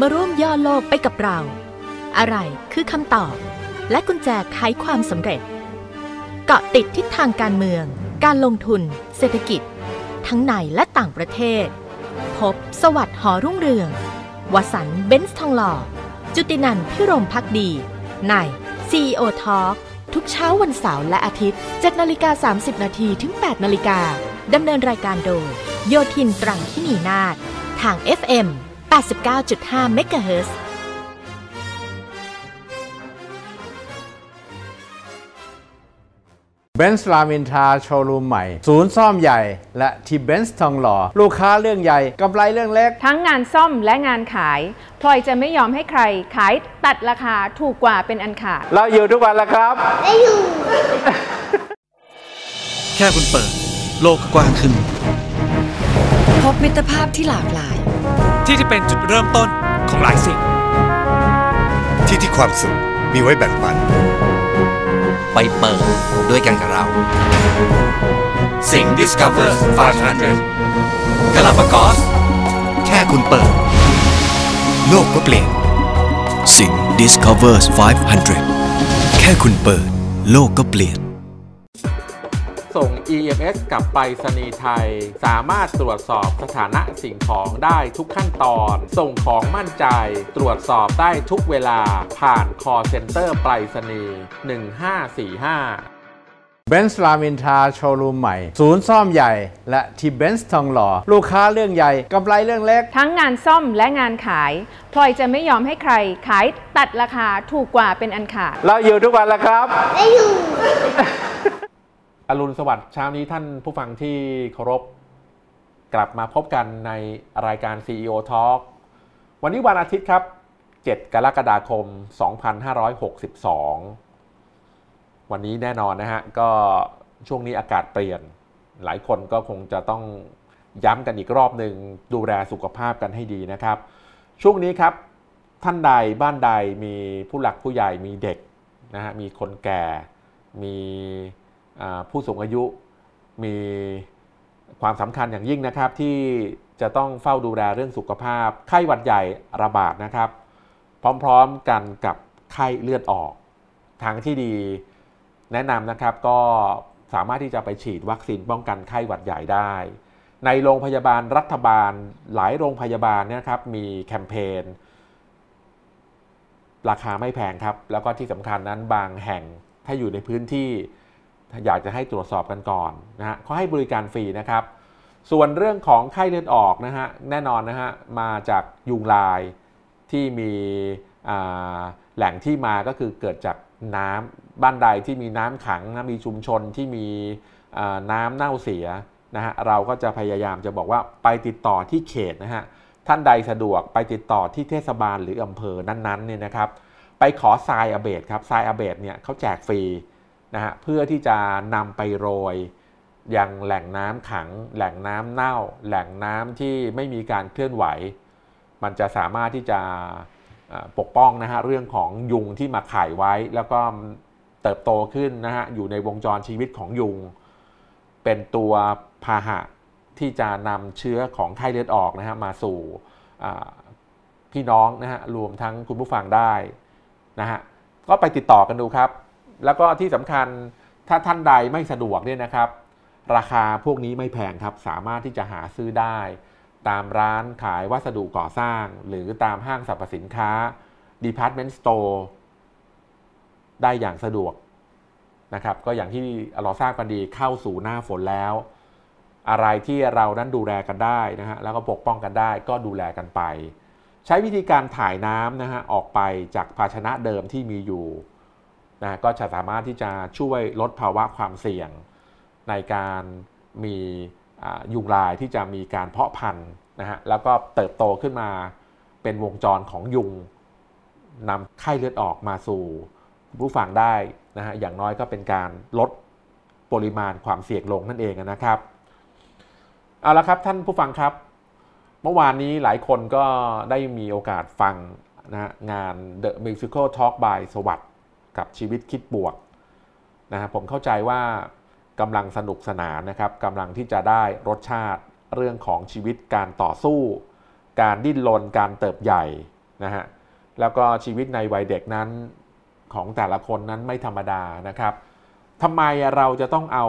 มาร่วมย่อโลกไปกับเรา อะไรคือคำตอบ และกุญแจไขความสำเร็จ เกาะติดทิศทางการเมือง การลงทุน เศรษฐกิจ ทั้งในและต่างประเทศ พบสวัสดิ์หอรุ่งเรือง วสันเบนซ์ทองหล่อ จุตินันพิรมพักดี ใน CEO Talk ทุกเช้าวันเสาร์และอาทิตย์ 7นาฬิกา30 นาทีถึง 8นาฬิกาดำเนินรายการโดย โยทินตรังที่นีนาฏทาง FM 89.5 MHz เบนซ์รามินทราโชว์รูมใหม่ ศูนย์ซ่อมใหญ่ และที่เบนซ์ทองหล่อ ลูกค้าเรื่องใหญ่กำไรเรื่องเล็ก ทั้งงานซ่อมและงานขาย พลอยจะไม่ยอมให้ใคร ขายตัดราคาถูกกว่าเป็นอันขาด เราอยู่ทุกวันแล้วครับแค่คุณเปิด โลกก็กว้างขึ้น พบมิตรภาพที่หลากหลาย ที่ที่เป็นจุดเริ่มต้นของหลายสิ่ง ที่ที่ความสุขมีไว้แบ่งปัน ไปเปิดด้วยกันกับเรา สิง Discover 500กาลาปากอสแค่คุณเปิด โลกก็เปลี่ยน สิง Discovers 500 แค่คุณเปิด โลกก็เปลี่ยน ส่ง EMS กับไปรษณีย์ไทย สามารถตรวจสอบสถานะสิ่งของได้ทุกขั้นตอน ส่งของมั่นใจ ตรวจสอบได้ทุกเวลา ผ่าน call center ไปรษณีย์1545เบนซ์รามินทราโชว์รูมใหม่ ศูนย์ซ่อมใหญ่ และที่เบนซ์ทองหล่อ ลูกค้าเรื่องใหญ่กำไรเรื่องเล็ก ทั้งงานซ่อมและงานขาย พลอยจะไม่ยอมให้ใคร ขายตัดราคาถูกกว่าเป็นอันขาด เราอยู่ทุกวันแล้วครับอ อรุณสวัสดิ์เช้านี้ท่านผู้ฟังที่เคารพกลับมาพบกันในรายการ CEO Talk วันนี้วันอาทิตย์ครับ 7 กรกฎาคม 2562 วันนี้แน่นอนนะฮะ ก็ช่วงนี้อากาศเปลี่ยน หลายคนก็คงจะต้องย้ำกันอีกรอบหนึ่งดูแลสุขภาพกันให้ดีนะครับ ช่วงนี้ครับท่านใดบ้านใดมีผู้หลักผู้ใหญ่มีเด็กนะฮะมีคนแก่มี ผู้สูงอายุมีความสำคัญอย่างยิ่งนะครับ ที่จะต้องเฝ้าดูแลเรื่องสุขภาพ ไข้หวัดใหญ่ระบาดนะครับ พร้อมๆกันกับไข้เลือดออก ทางที่ดีแนะนำนะครับก็สามารถที่จะไปฉีดวัคซีนป้องกันไข้หวัดใหญ่ได้ ในโรงพยาบาลรัฐบาลหลายโรงพยาบาลนะครับมีแคมเปญราคาไม่แพงครับ แล้วก็ที่สำคัญนั้นบางแห่งถ้าอยู่ในพื้นที่ อยากจะให้ตรวจสอบกันก่อนนะฮะเขาให้บริการฟรีนะครับ ส่วนเรื่องของไข้เลือดออกนะฮะแน่นอนนะฮะมาจากยุงลายที่มีแหล่งที่มาก็คือเกิดจากน้ำบ้านใดที่มีน้ำขังนะมีชุมชนที่มีน้ำเน่าเสียนะฮะเราก็จะพยายามจะบอกว่าไปติดต่อที่เขตนะฮะท่านใดสะดวกไปติดต่อที่เทศบาลหรืออำเภอนั้นๆเนี่ยนะครับ ไปขอทรายอเบดครับทรายอเบดเนี่ยเขาแจกฟรี นะฮะเพื่อที่จะนำไปโรยยังแหล่งน้ำขัง แหล่งน้ำเน่า แหล่งน้ำที่ไม่มีการเคลื่อนไหว มันจะสามารถที่จะปกป้องนะฮะเรื่องของยุงที่มาไข่ไว้ แล้วก็เติบโตขึ้นนะฮะอยู่ในวงจรชีวิตของยุง เป็นตัวพาหะที่จะนำเชื้อของไข้เลือดออกนะฮะมาสู่พี่น้องนะฮะรวมทั้งคุณผู้ฟังได้นะฮะก็ไปติดต่อกันดูครับ แล้วก็ที่สำคัญถ้าท่านใดไม่สะดวกเนี่ยนะครับ ราคาพวกนี้ไม่แพงครับ สามารถที่จะหาซื้อได้ ตามร้านขายวัสดุก่อสร้าง หรือตามห้างสรรพสินค้า Department Store ได้อย่างสะดวกนะครับ ก็อย่างที่เราทราบกันดีเข้าสู่หน้าฝนแล้ว อะไรที่เรานั้นดูแลกันได้นะฮะแล้วก็ปกป้องกันได้ก็ดูแลกันไป ใช้วิธีการถ่ายน้ำนะฮะออกไปจากภาชนะเดิมที่มีอยู่ นะก็จะสามารถที่จะช่วยลดภาวะความเสี่ยง ในการมียุงลายที่จะมีการเพาะพันธุ์นะฮะแล้วก็เติบโตขึ้นมาเป็นวงจรของยุงนำไข้เลือดออกมาสู่ผู้ฟังได้นะฮะอย่างน้อยก็เป็นการลดปริมาณความเสี่ยงลงนั่นเองนะครับเอาละครับท่านผู้ฟังครับ เมื่อวานนี้หลายคนก็ได้มีโอกาสฟังนะฮะงาน The Musical Talk by สวัสด กับชีวิตคิดบวกนะฮะผมเข้าใจว่ากำลังสนุกสนานนะครับกำลังที่จะได้รสชาติเรื่องของชีวิตการต่อสู้ การดิ้นรนการเติบใหญ่นะฮะแล้วก็ชีวิตในวัยเด็กนั้นของแต่ละคนนั้นไม่ธรรมดานะครับทำไมเราจะต้องเอา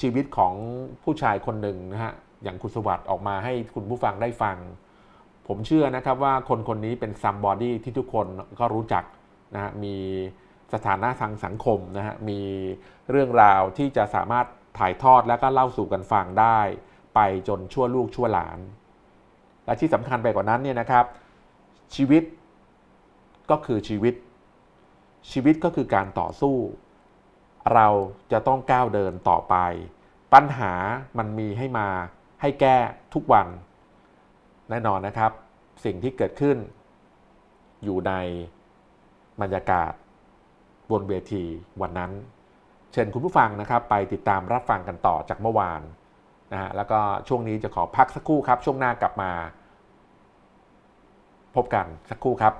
ชีวิตของผู้ชายคนหนึ่งนะฮะอย่างคุณสวัสดิ์ออกมาให้คุณผู้ฟังได้ฟัง ผมเชื่อนะครับว่าคนคนนี้เป็นซัมบอดี้ที่ทุกคนก็รู้จัก นะฮะมีสถานะทางสังคมนะฮะมีเรื่องราวที่จะสามารถถ่ายทอดแล้วก็เล่าสู่กันฟังได้ ไปจนชั่วลูกชั่วหลาน และที่สำคัญไปกว่านั้นเนี่ยนะครับ ชีวิตก็คือชีวิต ชีวิตก็คือการต่อสู้ เราจะต้องก้าวเดินต่อไป ปัญหามันมีให้มาให้แก้ทุกวัน แน่นอนนะครับ สิ่งที่เกิดขึ้น อยู่ใน บรรยากาศบนเวทีวันนั้น เชิญคุณผู้ฟังนะครับไปติดตามรับฟังกันต่อจากเมื่อวานนะฮะแล้วก็ช่วงนี้จะขอพักสักครู่ครับ ช่วงหน้ากลับมา พบกันสักครู่ครับ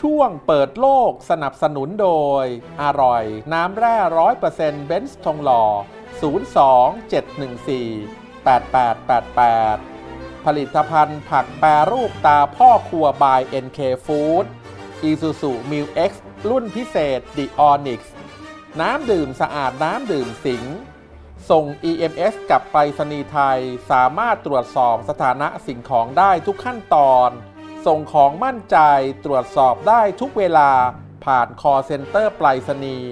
ช่วงเปิดโลกสนับสนุนโดย อร่อย น้ำแร่ร้อยเปอร์เซ็นต์เบนซ์ทองหล่อ 02 714 8888 ผลิตภัณฑ์ผักแปรรูปตาพ่อครัวบาย NK Food Isuzu m i l X รุ่นพิเศษ The Onyx น้ำดื่มสะอาดน้ำดื่มสิง ส่ง EMS กับไปรษณีย์ไทย สามารถตรวจสอบสถานะสิ่งของได้ทุกขั้นตอน ส่งของมั่นใจตรวจสอบได้ทุกเวลาผ่านคอเซ็นเตอร์ไปรษณีย์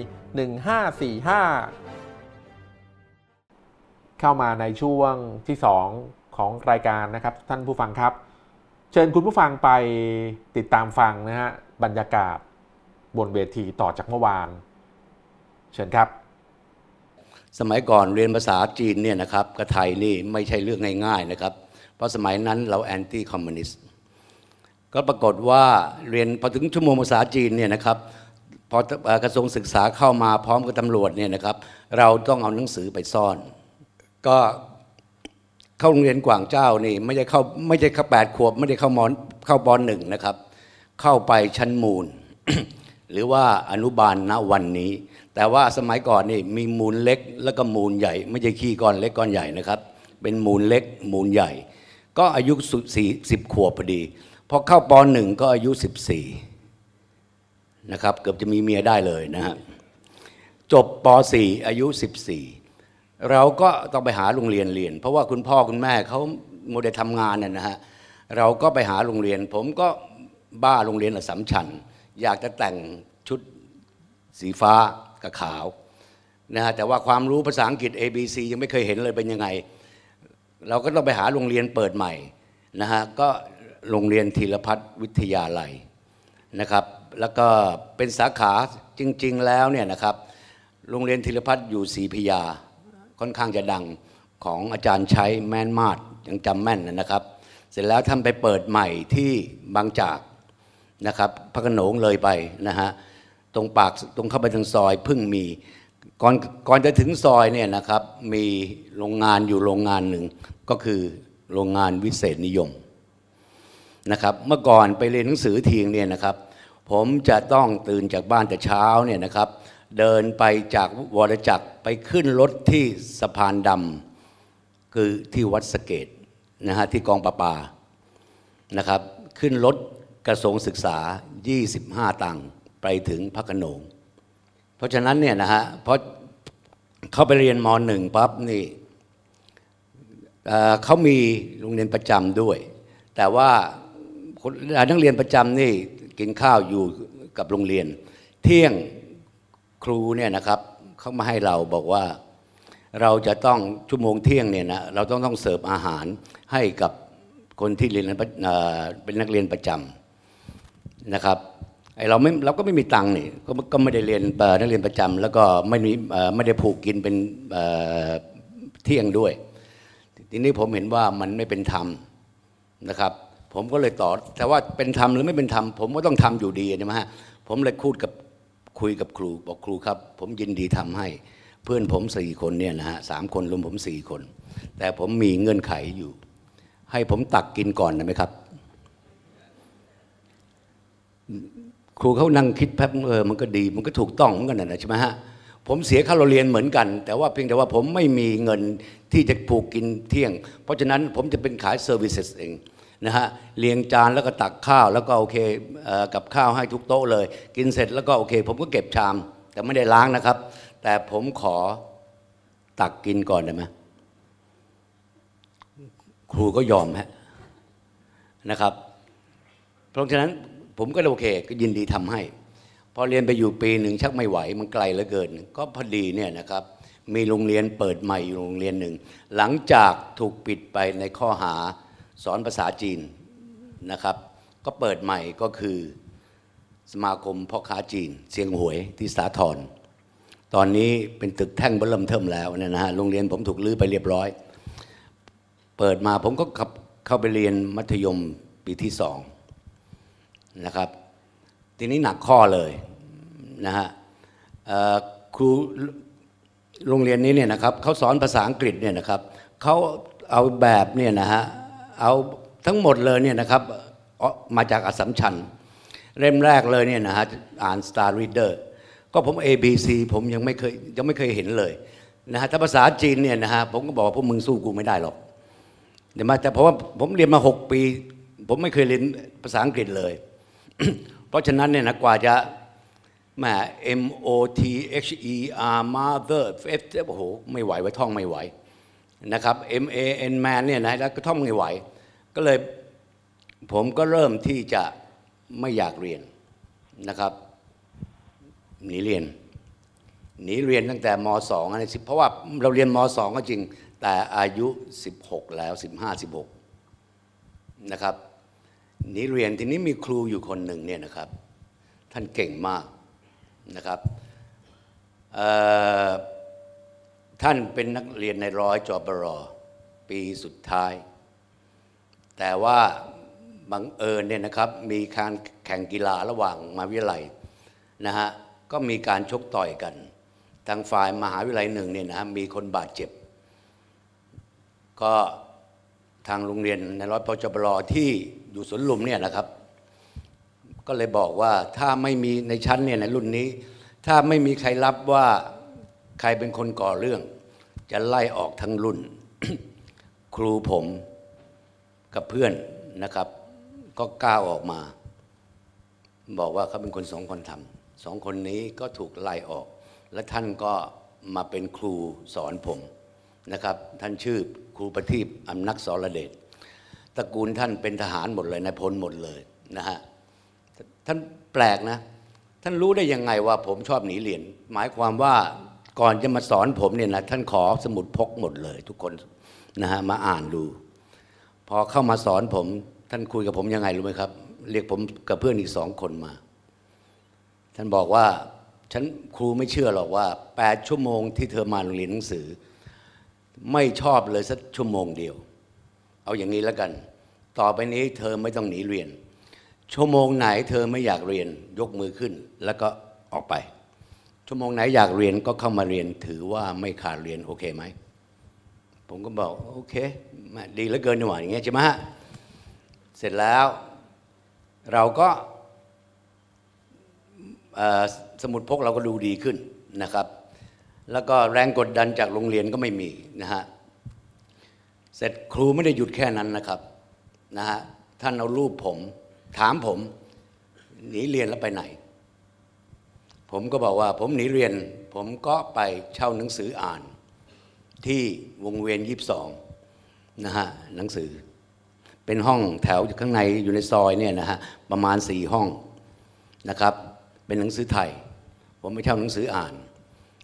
1545 เข้ามาในช่วงที่ 2 ของรายการนะครับท่านผู้ฟังครับ เชิญคุณผู้ฟังไปติดตามฟังนะฮะบรรยากาศบนเวทีต่อจากเมื่อวาน เชิญครับ สมัยก่อนเรียนภาษาจีนเนี่ยนะครับกับไทยนี่ไม่ใช่เรื่องง่ายๆนะครับ เพราะสมัยนั้นเราแอนตี้คอมมิวนิสต์ก็ปรากฏว่าเรียนพอถึงชั่วโมงภาษาจีนเนี่ยนะครับพอกระทรวงศึกษาเข้ามาพร้อมกับตำรวจเนี่ยนะครับ เราต้องเอาหนังสือไปซ่อน ก็ เข้าโรงเรียนกว่างเจ้านี่ไม่ใช่เข้าไม่ใช่เข้าแปดขวบไม่ได้เข้ามอนเข้าปหนึ่งนะครับ เข้าไปชั้นมูล หรือว่าอนุบาลณวันนี้ แต่ว่าสมัยก่อนนี่มีมูลเล็กแล้วก็มูลใหญ่ ไม่ใช่ขี้ก้อนเล็กก้อนใหญ่นะครับ เป็นมูลเล็กมูลใหญ่ ก็อายุสี่สิบขวบพอดีพอเข้าปหนึ่งก็อายุสิบสี่นะครับ เกือบจะมีเมียได้เลยนะฮะจบปสี่อายุสิบสี่ เราก็ต้องไปหาโรงเรียนเรียน เพราะว่าคุณพ่อคุณแม่เขาโมเดลทำงานน่ยนะฮะเราก็ไปหาโรงเรียน ผมก็บ้าโรงเรียนอสัมชัญอยากจะแต่งชุดสีฟ้ากับขาวนะฮะแต่ว่าความรู้ภาษาอังกฤษ A B C ยังไม่เคยเห็นเลยเป็นยังไง เราก็ต้องไปหาโรงเรียนเปิดใหม่นะฮะก็โรงเรียนธีรพัฒน์วิทยาลัยนะครับแล้วก็เป็นสาขาจริง ๆ แล้วเนี่ยนะครับโรงเรียนธีรพัฒน์อยู่ศรีพยา ค่อนข้างจะดังของอาจารย์ใช้แม่นมาดยังจำแม่นนะครับ เสร็จแล้วท่านไปเปิดใหม่ที่บางจากนะครับพระโขนงเลยไปนะฮะตรงปากตรงเข้าไปทางซอยพิ่งมีก่อนก่อนจะถึงซอยเนี่ยนะครับมีโรงงานอยู่โรงงานหนึ่งก็คือโรงงานวิเศษนิยมนะครับเมื่อก่อนไปเรียนหนังสือทีงเนี่ยนะครับ ผมจะต้องตื่นจากบ้านแต่เช้าเนี่ยนะครับ เดินไปจากวรจักรไปขึ้นรถที่สะพานดำคือที่วัดสเกตนะฮะที่กองประปานะครับ ขึ้นรถกระทรวงศึกษา 25 ตังค์ไปถึงพระขนง เพราะฉะนั้นเนี่ยนะฮะเพราะเขาไปเรียนมหนึ่งปั๊บนี่เขามีโรงเรียนประจำด้วย แต่ว่านักเรียนประจำนี่กินข้าวอยู่กับโรงเรียน เที่ยง ครูเนี่ยนะครับเขามาให้เราบอกว่าเราจะต้องชั่วโมงเที่ยงเนี่ยนะเราต้องต้องเสิร์ฟอาหารให้กับคนที่เรียนเป็นนักเรียนประจำนะครับไอเราไม่เราก็ไม่มีตังค์นี่ก็ก็ไม่ได้เรียนนักเรียนประจำแล้วก็ไม่มีไม่ได้ผูกกินเป็นเที่ยงด้วย ทีนี้ผมเห็นว่ามันไม่เป็นธรรมนะครับ ผมก็เลยตอบแต่ว่าเป็นธรรมหรือไม่เป็นธรรมผมก็ต้องทำอยู่ดีใช่ไหมฮะผมเลยพูดกับ คุยกับครูบอกครูครับ ผมยินดีทำให้เพื่อนผมสี่คนเนี่ยนะฮะสามคนรวมผมสี่คน แต่ผมมีเงื่อนไขอยู่ ให้ผมตักกินก่อนได้ไหมครับ ครูเขานั่งคิดแป๊บเออมันก็ดี มันก็ถูกต้องเหมือนกันนะใช่ไหมฮะผมเสียค่าเล่าเรียนเหมือนกัน แต่ว่าเพียงแต่ว่าผมไม่มีเงินที่จะผูกกินเที่ยง เพราะฉะนั้นผมจะเป็นขาย service เอง นะฮะเรียงจานแล้วก็ตักข้าวแล้วก็โอเคเออกับข้าวให้ทุกโต๊ะเลย กินเสร็จแล้วก็โอเค ผมก็เก็บชาม แต่ไม่ได้ล้างนะครับ แต่ผมขอตักกินก่อนได้ไหมครูก็ยอมฮะนะครับ เพราะฉะนั้นผมก็โอเคก็ยินดีทำให้ พอเรียนไปอยู่ปีหนึ่งชักไม่ไหวมันไกลเหลือเกิน ก็พอดีเนี่ยนะครับ มีโรงเรียนเปิดใหม่อยู่โรงเรียนหนึ่ง หลังจากถูกปิดไปในข้อหา สอนภาษาจีนนะครับ ก็เปิดใหม่ก็คือสมาคมพ่อค้าจีนเสียงหวยที่สาทรตอนนี้เป็นตึกแท่งเบิ่มเทิมแล้วเนยนะฮะโรงเรียนผมถูกลื้อไปเรียบร้อย เปิดมาผมก็ขับเข้าไปเรียนมัธยมปีที่สองนะครับ ทีนี้หนักข้อเลยนะฮะครูโรงเรียนนี้เนี่ยนะครับเขาสอนภาษาอังกฤษเนี่ยนะครับเขาเอาแบบเนี่ยนะฮะ เอาทั้งหมดเลยเนี่ยนะครับมาจากอสสัมชัญเล่มแรกเลยเนี่ยนะฮะอ่าน Star Reader ก็ผม A B C ผมยังไม่เคยยังไม่เคยเห็นเลยนะฮะถ้าภาษาจีนเนี่ยนะฮะผมก็บอกว่าพวกมึงสู้กูไม่ได้หรอกเดี๋ยวมาแต่เพราะว่าผมเรียนมา 6 ปี ผมไม่เคยเรียนภาษาอังกฤษเลย เพราะฉะนั้นเนี่ยนะกว่าจะแหม M O T H E R mother F โอ้โหไม่ไหวไว้ท่องไม่ไหว นะครับ M A N man เนี่ยนะแล้วก็ท่องไม่ไหว ก็เลยผมก็เริ่มที่จะไม่อยากเรียนนะครับหนีเรียนหนีเรียนตั้งแต่ม .2 อันนี้สิเพราะว่าเราเรียนม .2 ก็จริง แต่อายุ 16 แล้ว 15 16 นะครับหนีเรียนทีนี้มีครูอยู่คนหนึ่งเนี่ยนะครับ ท่านเก่งมากนะครับเอ่อ ท่านเป็นนักเรียนในร้อยจอบรอ ปีสุดท้าย แต่ว่าบังเอิญเนี่ยนะครับ มีการแข่งกีฬาระหว่างมหาวิทยาลัยนะฮะก็มีการชกต่อยกัน ทางฝ่ายมหาวิทยาลัยหนึ่งเนี่ยนะฮะมีคนบาดเจ็บ ก็ทางโรงเรียนในร้อยปจบรอที่อยู่สวนลุมเนี่ยนะครับ ก็เลยบอกว่าถ้าไม่มีในชั้นเนี่ยในรุ่นนี้ ถ้าไม่มีใครรับว่า ใครเป็นคนก่อเรื่อง จะไล่ออกทั้งรุ่น ครูผมกับเพื่อนนะครับ ก็ก้าวออกมา บอกว่าเขาเป็นคนสองคนทำสองคนนี้ก็ถูกไล่ออก และท่านก็มาเป็นครูสอนผมนะครับ ท่านชื่อครูประทีปอำนักสรเดชตระกูลท่านเป็นทหารหมดเลยนายพลหมดเลยนะฮะท่านแปลกนะ ท่านรู้ได้ยังไงว่าผมชอบหนีเรียน หมายความว่า ก่อนจะมาสอนผมเนี่ยนะท่านขอสมุดพกหมดเลย ทุกคนนะฮะมาอ่านดู พอเข้ามาสอนผม ท่านคุยกับผมยังไงรู้ไหมครับ เรียกผมกับเพื่อนอีกสองคนมา ท่านบอกว่าฉันครูไม่เชื่อหรอกว่าแปดชั่วโมงที่เธอมาโรงเรียนหนังสือ ไม่ชอบเลยสักชั่วโมงเดียว เอาอย่างนี้แล้วกัน ต่อไปนี้เธอไม่ต้องหนีเรียน ชั่วโมงไหนเธอไม่อยากเรียนยกมือขึ้น แล้วก็ออกไป ชั่วโมงไหนอยากเรียนก็เข้ามาเรียนถือว่าไม่ขาดเรียนโอเคไหม ผมก็บอกโอเค ดีเหลือเกินหน่อยอย่างเงี้ยใช่ไหมฮะเสร็จแล้วเราก็สมุดพกเราก็ดูดีขึ้นนะครับ แล้วก็แรงกดดันจากโรงเรียนก็ไม่มีนะฮะเสร็จครูไม่ได้หยุดแค่นั้นนะครับนะฮะท่านเอารูปผม ถามผมหนีเรียนแล้วไปไหน ผมก็บอกว่าผมหนีเรียน ผมก็ไปเช่าหนังสืออ่าน ที่วงเวียนยี่สิบสองนะฮะหนังสือ เป็นห้องแถวอยู่ข้างในอยู่ในซอยเนี่ยนะฮะประมาณสี่ห้องนะครับ เป็นหนังสือไทย ผมไปเช่าหนังสืออ่าน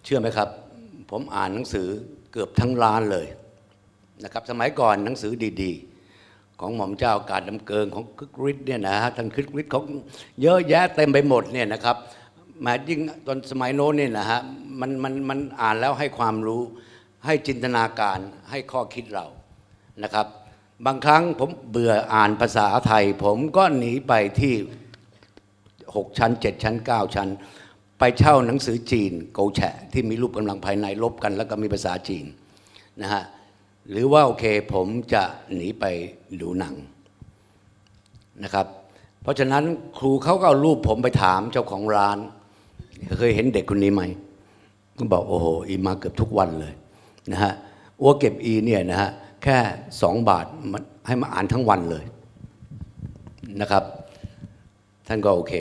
เชื่อไหมครับ ผมอ่านหนังสือเกือบทั้งร้านเลยนะครับสมัยก่อนหนังสือดีๆ ของหม่อมเจ้าการดำเกิงของคึกฤทธิ์เนี่ยนะฮะท่านคึกฤทธิ์เขาเยอะแยะเต็มไปหมดเนี่ยนะครับ มายิ่งตอนสมัยโน้นเนี่ยนะฮะมันมันมันอ่านแล้วให้ความรู้ให้จินตนาการให้ข้อคิดเรานะครับ บางครั้งผมเบื่ออ่านภาษาไทย ผมก็หนีไปที่ 6 ชั้น 7 ชั้น 9 ชั้น ไปเช่าหนังสือจีนโกแฉะที่มีรูปกำลังภายในลบกัน แล้วก็มีภาษาจีนนะฮะหรือว่าโอเคผมจะหนีไปดูหนังนะครับ เพราะฉะนั้นครูเขาก็เอารูปผมไปถามเจ้าของร้าน เคยเห็นเด็กคนนี้ไหมก็บอกโอ้โหอีมาเกือบทุกวันเลยนะฮะอัวเก็บอีเนี่ยนะฮะแค่สองบาทให้มาอ่านทั้งวันเลยนะครับ ท่านก็โอเค